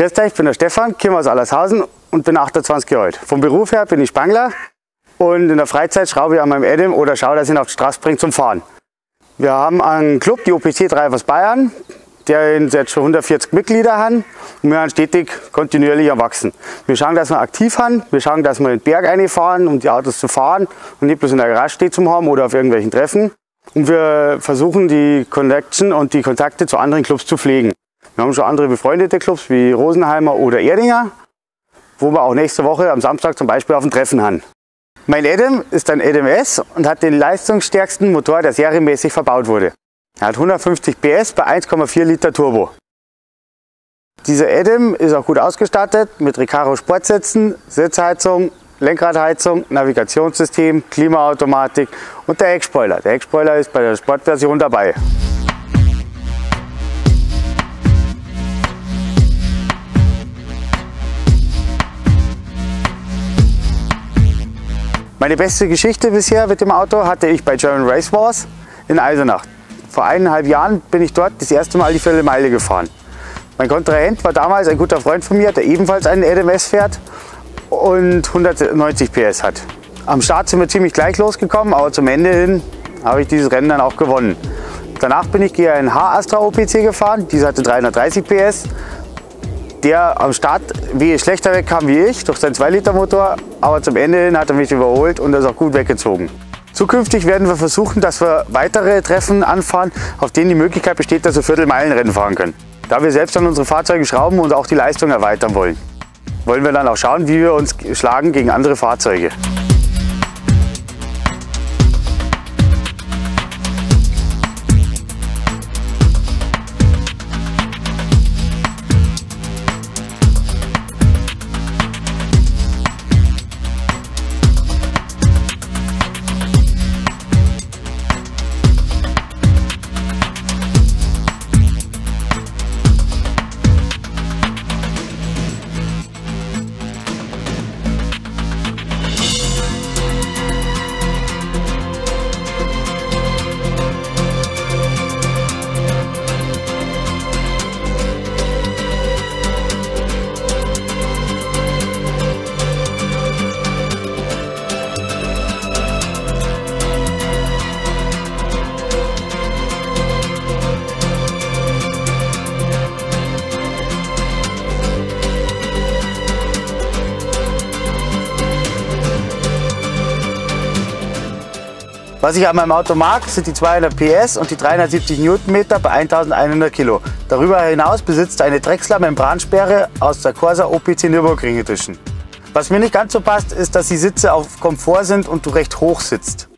Grüß ich bin der Stefan, komme aus Allershausen und bin 28 Jahre alt. Vom Beruf her bin ich Spangler und in der Freizeit schraube ich an meinem Adam oder schaue, dass ich ihn auf die Straße bringe zum Fahren. Wir haben einen Club, die OPC Drivers Bayern, der jetzt schon 140 Mitglieder hat und wir sind stetig kontinuierlich erwachsen. Wir schauen, dass wir aktiv haben, wir schauen, dass wir in den Berg einfahren, um die Autos zu fahren und nicht bloß in der Garage stehen zu haben oder auf irgendwelchen Treffen. Und wir versuchen die Connection und die Kontakte zu anderen Clubs zu pflegen. Wir haben schon andere befreundete Clubs wie Rosenheimer oder Erdinger, wo wir auch nächste Woche am Samstag zum Beispiel auf ein Treffen haben. Mein Adam ist ein Adam S und hat den leistungsstärksten Motor, der serienmäßig verbaut wurde. Er hat 150 PS bei 1,4 Liter Turbo. Dieser Adam ist auch gut ausgestattet mit Recaro Sportsätzen, Sitzheizung, Lenkradheizung, Navigationssystem, Klimaautomatik und der Heckspoiler. Der Heckspoiler ist bei der Sportversion dabei. Meine beste Geschichte bisher mit dem Auto hatte ich bei German Race Wars in Eisenach. Vor eineinhalb Jahren bin ich dort das erste Mal die Viertelmeile gefahren. Mein Kontrahent war damals ein guter Freund von mir, der ebenfalls einen RMS fährt und 190 PS hat. Am Start sind wir ziemlich gleich losgekommen, aber zum Ende hin habe ich dieses Rennen dann auch gewonnen. Danach bin ich gegen einen H-Astra OPC gefahren, dieser hatte 330 PS der am Start wie schlechter wegkam wie ich durch seinen 2 Liter Motor, aber zum Ende hin hat er mich überholt und ist auch gut weggezogen. Zukünftig werden wir versuchen, dass wir weitere Treffen anfahren, auf denen die Möglichkeit besteht, dass wir Viertelmeilenrennen fahren können. Da wir selbst an unsere Fahrzeuge schrauben und auch die Leistung erweitern wollen, wollen wir dann auch schauen, wie wir uns schlagen gegen andere Fahrzeuge. Was ich an meinem Auto mag, sind die 200 PS und die 370 Newtonmeter bei 1100 Kilo. Darüber hinaus besitzt eine Drechsler-Membransperre aus der Corsa OPC Nürburgring Edition. Was mir nicht ganz so passt, ist, dass die Sitze auf Komfort sind und du recht hoch sitzt.